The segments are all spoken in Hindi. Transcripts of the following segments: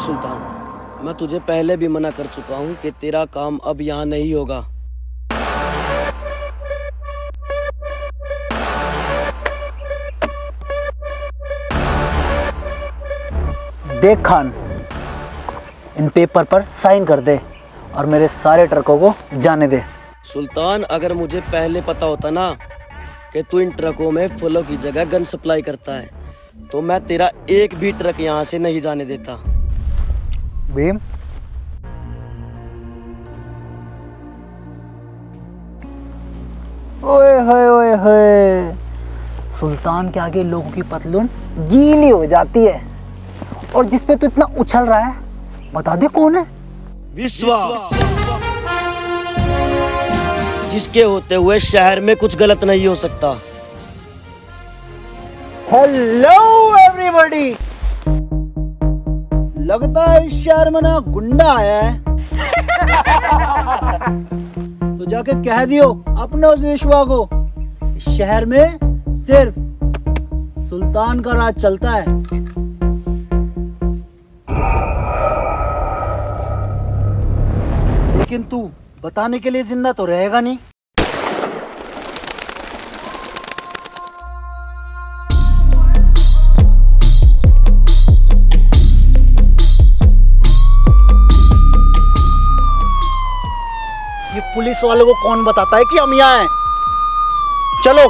देख सुल्तान मैं तुझे पहले भी मना कर चुका हूँ कि तेरा काम अब यहाँ नहीं होगा। देख खान इन पेपर पर साइन कर दे और मेरे सारे ट्रकों को जाने दे। सुल्तान अगर मुझे पहले पता होता ना कि तू इन ट्रकों में फलों की जगह गन सप्लाई करता है तो मैं तेरा एक भी ट्रक यहाँ से नहीं जाने देता। भीम। ओए होए ओए होए। सुल्तान के आगे लोगों की पतलून गीली हो जाती है। और जिस पे तू इतना उछल रहा है बता दे कौन है? विश्वास। जिसके होते हुए शहर में कुछ गलत नहीं हो सकता। हेलो एवरीबॉडी लगता है इस शहर में ना गुंडा आया है। तो जाके कह दियो अपने उस विश्वा को, इस शहर में सिर्फ़ सुल्तान का राज चलता है। लेकिन तू बताने के लिए ज़िंदा तो रहेगा नहीं। पुलिस वालों को कौन बताता है कि हम यहाँ हैं? चलो।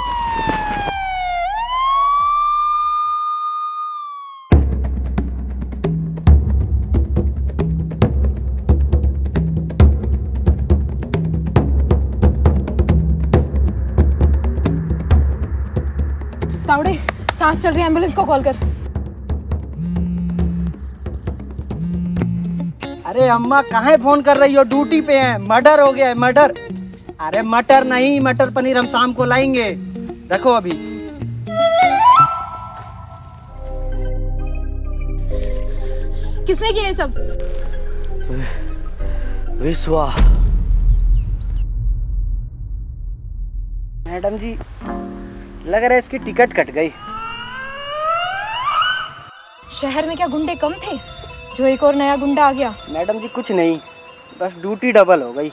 तावड़े, सांस चल रही है, एंबुलेंस को कॉल कर। अरे अम्मा कहाँ फ़ोन कर रही हो? ड्यूटी पे हैं। मर्डर हो गया है मर्डर। अरे मटर नहीं मटर पनीर हम शाम को लाएँगे। रखो अभी। किसने किया ये सब? विश्वा। मैडम जी लग रहा है इसकी टिकट कट गई। शहर में क्या गुंडे कम थे? जो एक और नया गुंडा आ गया। मैडम जी कुछ नहीं। बस ड्यूटी डबल हो गई।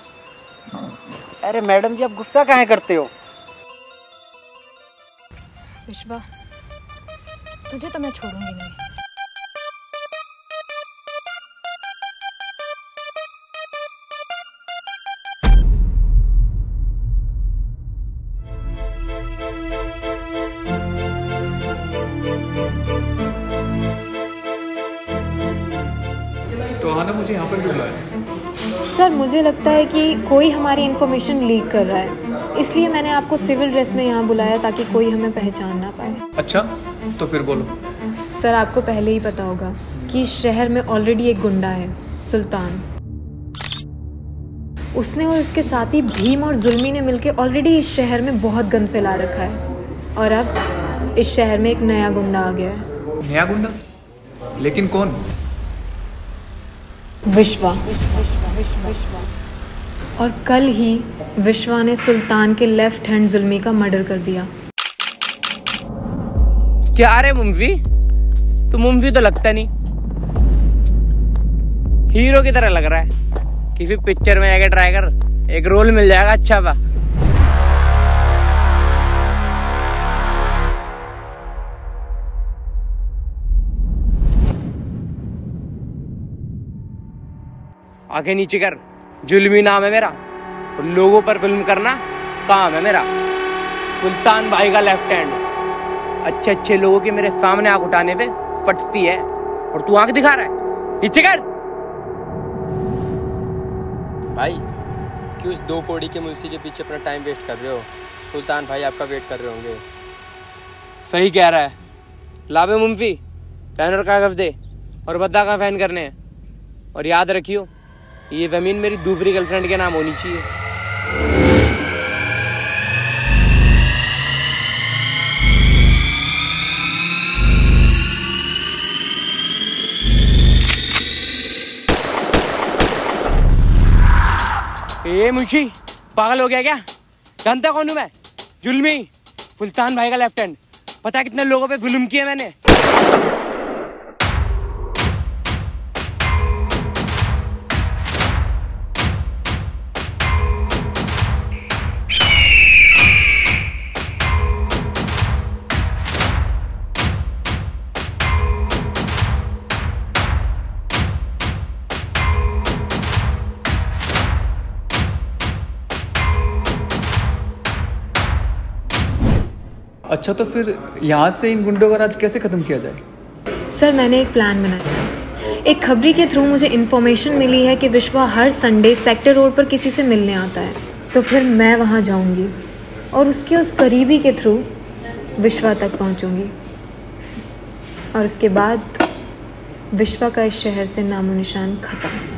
अरे मैडम जी आप गुस्सा काहे करते हो? विश्वा तुझे तो मैं छोड़ूँगी नहीं। मुझे लगता है कि कोई हमारी इन्फॉर्मेशन लीक कर रहा है। इसलिए मैंने आपको सिविल ड्रेस में यहाँ बुलाया ताकि कोई हमें पहचान ना पाए। अच्छा तो फिर बोलो। सर आपको पहले ही पता होगा कि शहर में ऑलरेडी एक गुंडा है सुल्तान। उसने और उसके साथी भीम और जुल्मी ने मिलकर ऑलरेडी इस शहर में बहुत गंद फैला रखा है। और अब इस शहर में एक नया गुंडा आ गया है। नया गुंडा? लेकिन कौन? विश्वा। और कल ही विश्वा ने सुल्तान के लेफ़्ट हैंड जुल्मी का मर्डर कर दिया। क्या रे मुमफी तू मुमफी तो लगता नहीं। हीरो की तरह लग रहा है। किसी पिक्चर में जाके ट्राई कर। एक रोल मिल जाएगा अच्छा बा। आगे नीचे कर। जुलमी नाम है मेरा। और लोगों पर फ़िल्म करना काम है मेरा। सुल्तान भाई का लेफ़्ट हैंड अच्छे अच्छे लोगों के मेरे सामने आँख उठाने से फटती है। और तू आँख दिखा रहा है। नीचे कर। भाई क्यों उस दो कोड़ी के मुंशी के पीछे अपना टाइम वेस्ट कर रहे हो? सुल्तान भाई आपका वेट कर रहे होंगे। सही कह रहा है। लाभे मुंफी बैनर कागज़ दे। और बद्दा का फ़ैन करने। हैं और याद रखियो ये ज़मीन मेरी दूसरी गर्लफ्रेंड के नाम होनी चाहिए। ये मुंशी, पागल हो गया क्या? जानता कौन हूँ मैं? जुल्मी, सुल्तान भाई का लेफ़्ट पता है कितने लोगों पे जुल्म किया मैंने? अच्छा तो फिर यहाँ से इन गुंडों का राज कैसे खत्म किया जाए? सर, मैंने एक प्लान बनाया एक खबरी के थ्रू मुझे इन्फॉर्मेशन मिली है कि विश्वा हर संडे सेक्टर रोड पर किसी से मिलने आता है। तो फिर मैं वहाँ जाऊँगी और उसके उस करीबी के थ्रू विश्वा तक पहुँचूँगी। और उसके बाद विश्वा का इस शहर से नामो निशान खत्म।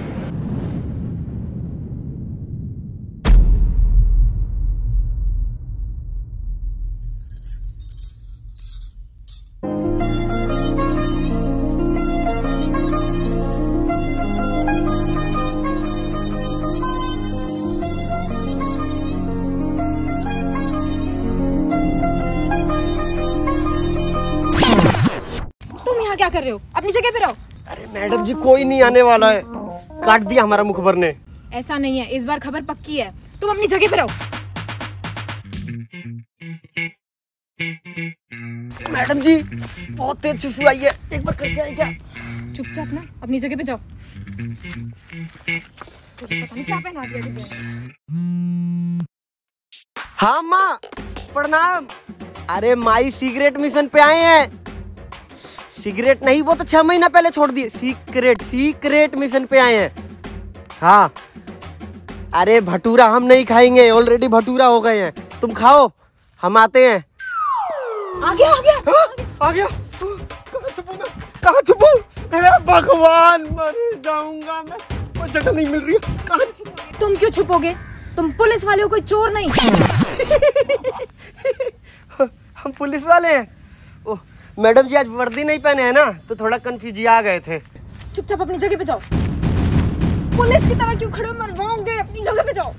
क्या कर रहे हो? अपनी जगह पे रहो अरे मैडम जी कोई नहीं आने वाला है। काट दिया हमारा मुखबर ने ऐसा नहीं है इस बार खबर पक्की है। तुम अपनी जगह पे रहो मैडम जी बहुत तेज खुशबू आई है। एक बार करके आए क्या? चुपचाप ना अपनी जगह पे जाओ। तुझे पता नहीं क्या पहना दिया हाँ माँ प्रणाम। अरे माई सिगरेट मिशन पे आए हैं। सिगरेट नहीं वो तो छह महीना पहले छोड़ दिए। सीक्रेट सीक्रेट मिशन पे आए हैं। हाँ। अरे भटूरा हम नहीं खाएँगे ऑलरेडी भटूरा हो गए हैं। तुम खाओ हम आते हैं। आ गया आ गया। हाँ, आ गया। कहाँ छुपू मैं? कहाँ छुपू अरे भगवान मर जाऊँगा मैं। वो जगह नहीं मिल रही है। कहाँ? तुम क्यों छुपोगे? तुम पुलिस वाले हो कोई चोर नहीं। हम पुलिस वाले हैं। मैडम जी, आज वर्दी नहीं पहने हैं ना तो थोड़ा कन्फ्यूज़ आ गए थे। चुपचाप अपनी जगह पे जाओ। पुलिस की तरह क्यों खड़े मरवाओगे अपनी जगह पे जाओ।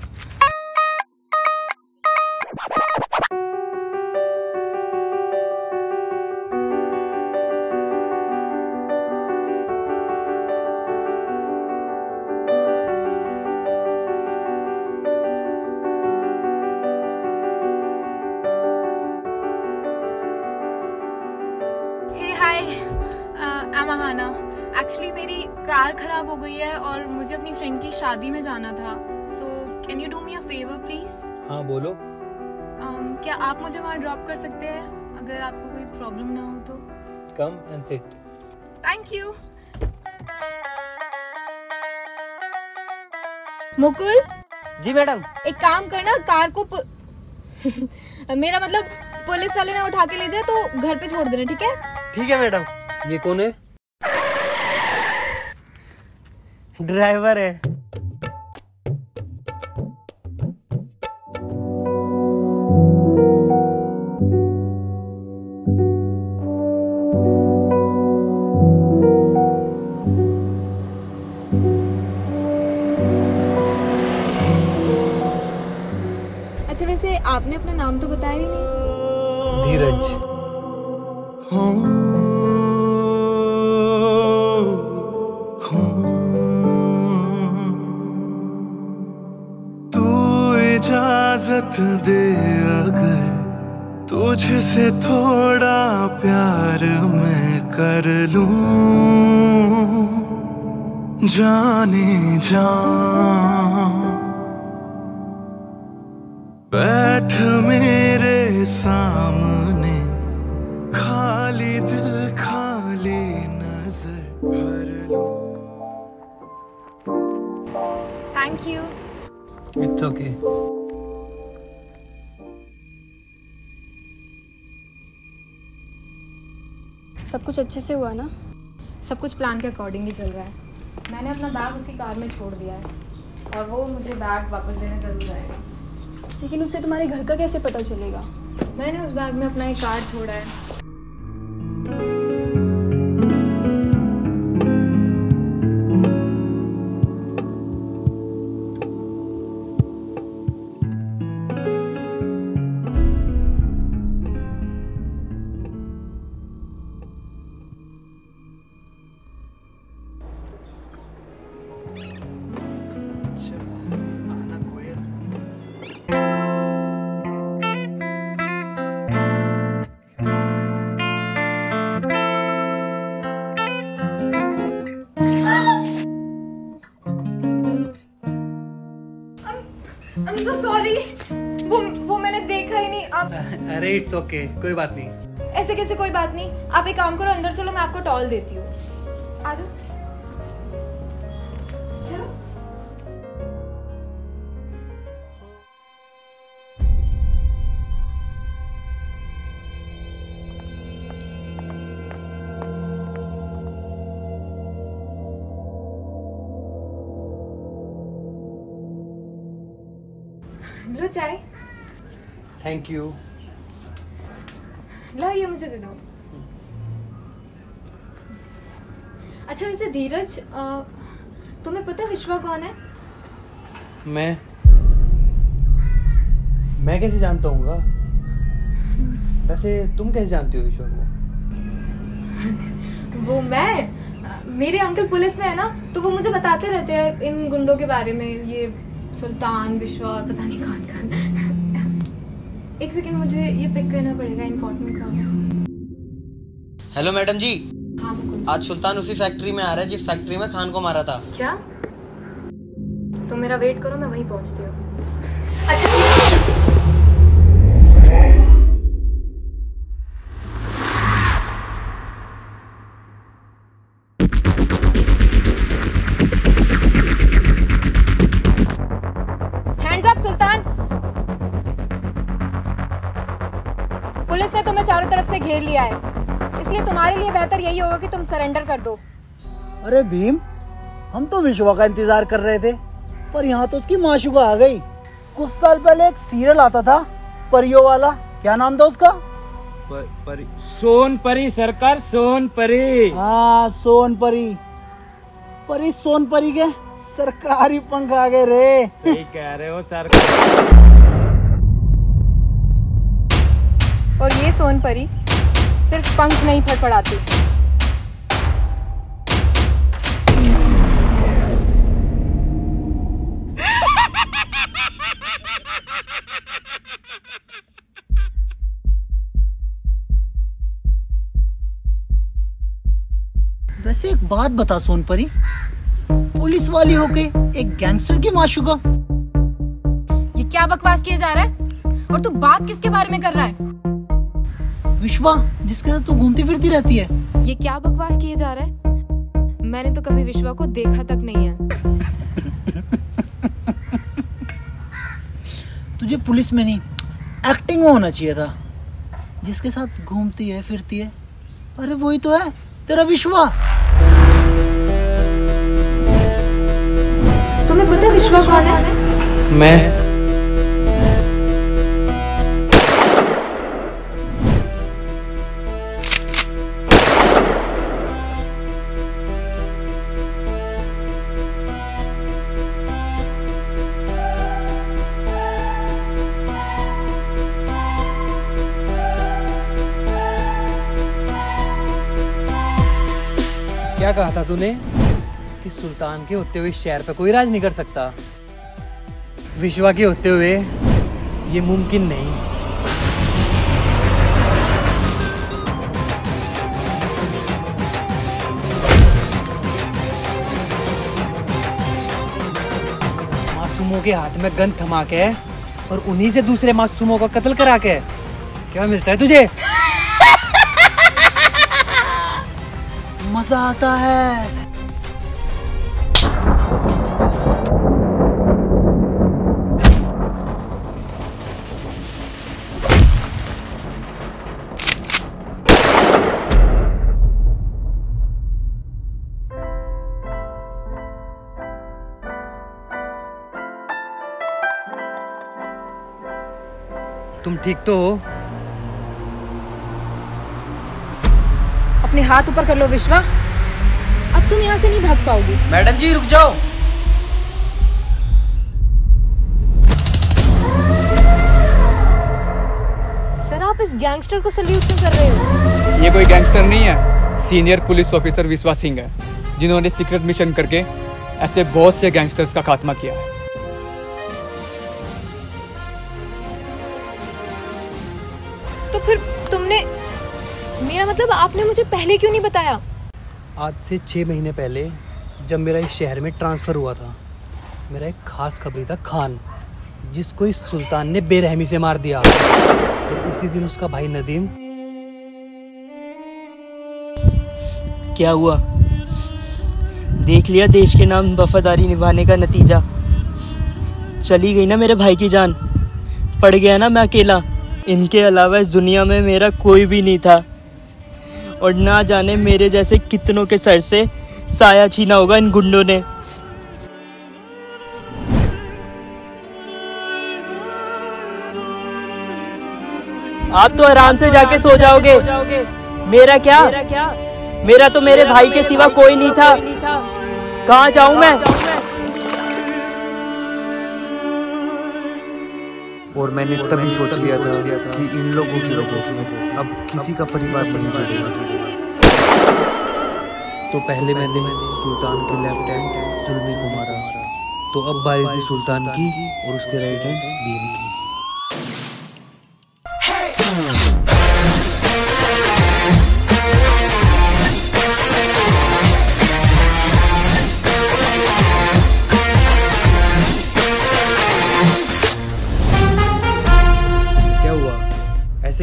मुझे अपनी फ्रेंड की शादी में जाना था। So can you do me a favour please हाँ बोलो। Um, क्या आप मुझे वहाँ ड्रॉप कर सकते हैं? अगर आपको कोई प्रॉब्लम ना हो तो। Come and sit thank you Mukul? Ji madam एक काम करना कार को पु... मेरा मतलब पुलिस वाले ना उठा के ले जाए तो घर पे छोड़ देना ठीक है? ठीक है मैडम ये कौन है? ड्राइवर है। तुझसे थोड़ा प्यार मैं कर लूँ। जाने जा बैठ मेरे सामने खाली दिल खाली नज़र भर लूँ। थैंक यू इट्स ओके सब कुछ अच्छे से हुआ ना? सब कुछ प्लान के अकॉर्डिंग ही चल रहा है। मैंने अपना बैग उसी कार में छोड़ दिया है। और वो मुझे बैग वापस देने ज़रूर आएगा। लेकिन उससे तुम्हारे घर का कैसे पता चलेगा? मैंने उस बैग में अपना एक कार छोड़ा है। अरे इट्स ओके कोई बात नहीं. ऐसे कैसे कोई बात नहीं? आप एक काम करो अंदर चलो मैं आपको टॉल देती हूँ. आ जाओ. चलो. लो चाय. थैंक यू ला ये मुझे दे दो। अच्छा वैसे धीरज तुम्हें पता है विश्वा कौन है? मैं? मैं कैसे जानता हूँ वैसे तुम कैसे जानती हो विश्वा को? वो मैं? मेरे अंकल पुलिस में है ना तो वो मुझे बताते रहते हैं इन गुंडों के बारे में ये सुल्तान विश्वा और पता नहीं कौन कौन एक सेकेंड मुझे ये पिक करना पड़ेगा इम्पोर्टेंट काम हेलो मैडम जी। हाँ आज सुल्तान उसी फैक्ट्री में आ रहा है जिस फैक्ट्री में खान को मारा था। क्या? तो मेरा वेट करो मैं वहीं पहुँचती हूँ। तुम्हें चारों तरफ़ से घेर लिया है। इसलिए तुम्हारे लिए बेहतर यही होगा कि तुम सरेंडर कर दो। अरे भीम हम तो विश्वा का इंतज़ार कर रहे थे पर यहाँ तो उसकी माशुका आ गई। कुछ साल पहले एक सीरियल आता था परियो वाला। क्या नाम था उसका? पर, परी सोन परी सरकार सोन परी। हाँ सोन परी। परी सोन परी के सरकारी पंख आ गए रे। सही कह रहे हो सरकार। और ये सोन परी सिर्फ़ पंख नहीं फड़फड़ाती। वैसे एक बात बता सोन परी पुलिस वाली होके एक गैंगस्टर की माशुका ये क्या बकवास किया जा रहा है? और तू बात किसके बारे में कर रहा है? विश्वा जिसके साथ तू घूमती फिरती रहती है। ये क्या बकवास किए जा रहा है? मैंने तो कभी विश्वा को देखा तक नहीं है। तुझे पुलिस में नहीं एक्टिंग में होना चाहिए था। जिसके साथ घूमती है फिरती है। अरे वही तो है तेरा विश्वा। तुम्हें पता है विश्वा कौन है? मैं क्या कहा था तूने? कि सुल्तान के होते हुए शहर पर कोई राज नहीं कर सकता। विश्वा के होते हुए ये मुमकिन नहीं। मासूमों के हाथ में गन थमा के और उन्हीं से दूसरे मासूमों का कत्ल करा के। क्या मिलता है तुझे? मज़ा आता है। तुम ठीक तो हो? अपने हाथ ऊपर कर लो विश्वा। तुम यहाँ से नहीं भाग पाओगी। मैडम जी रुक जाओ। सर आप इस गैंगस्टर को सल्यूट क्यों कर रहे हो? ये कोई गैंगस्टर नहीं है सीनियर पुलिस ऑफिसर विश्वास सिंह है जिन्होंने सीक्रेट मिशन करके ऐसे बहुत से गैंगस्टर्स का खात्मा किया है। तो फिर तुमने मेरा मतलब आपने मुझे पहले क्यों नहीं बताया? आज से छः महीने पहले जब मेरा इस शहर में ट्रांसफ़र हुआ था, मेरा एक खास खबरी था खान, जिसको इस सुल्तान ने बेरहमी से मार दिया। और उसी दिन उसका भाई नदीम, क्या हुआ? देख लिया देश के नाम वफादारी निभाने का नतीजा। चली गई ना मेरे भाई की जान। पड़ गया ना मैं अकेला। इनके अलावा इस दुनिया में मेरा कोई भी नहीं था। और ना जाने मेरे जैसे कितनों के सर से साया छीना होगा इन गुंडों ने। आप तो आराम से जाके सो जाओगे। मेरा क्या? मेरा तो मेरे भाई के सिवा कोई नहीं था। कहाँ जाऊँ मैं? और मैंने तभी सोच लिया था कि इन लोगों की वजह से अब किसी का परिवार नहीं जुड़ेगा। तो पहले मैंने सुल्तान के लेफ़्ट हैंड जुल्मी को मारा। तो अब बारी थी सुल्तान की और उसके राइट हैंड भीम की।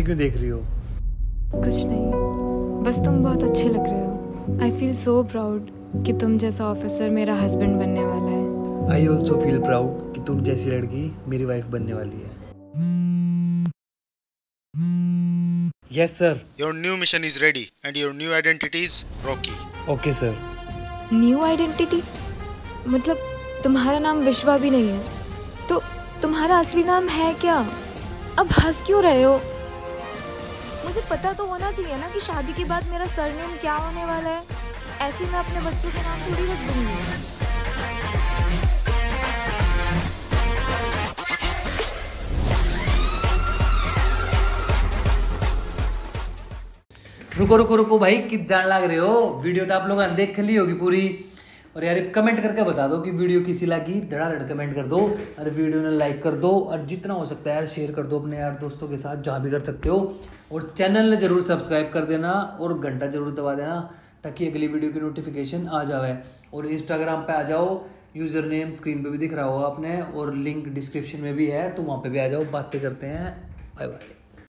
क्यों देख रही हो? कुछ नहीं। बस तुम बहुत अच्छे लग रहे हो। आई फील सो प्राउड कि तुम जैसा ऑफिसर मेरा हस्बैंड बनने वाला है। आई ऑल्सो फील प्राउड कि तुम जैसी लड़की मेरी वाइफ बनने वाली है। Yes sir Your new mission is ready, and your new identity is Rocky. Okay sir new identity मतलब तुम्हारा नाम विश्वा भी नहीं है। तो तुम्हारा असली नाम है क्या? अब हंस क्यों रहे हो? मुझे पता तो होना चाहिए ना कि शादी के बाद मेरा सरनेम क्या होने वाला है। ऐसे मैं अपने बच्चों के नाम थोड़ी रख दूँगी। रुको रुको रुको भाई कित जान लग रहे हो? वीडियो तो आप लोगों ने देख ली होगी पूरी। और यार कमेंट करके बता दो कि वीडियो किसी लगी, धड़ाधड़ कमेंट कर दो, और वीडियो ने लाइक कर दो, और जितना हो सकता है यार शेयर कर दो अपने यार दोस्तों के साथ जहाँ भी कर सकते हो। और चैनल ने ज़रूर सब्सक्राइब कर देना और घंटा ज़रूर दबा देना ताकि अगली वीडियो की नोटिफिकेशन आ जाए और इंस्टाग्राम पे आ जाओ यूज़र नेम स्क्रीन पे भी दिख रहा होगा अपने और लिंक डिस्क्रिप्शन में भी है तो वहाँ पे भी आ जाओ, बातें करते हैं। Bye bye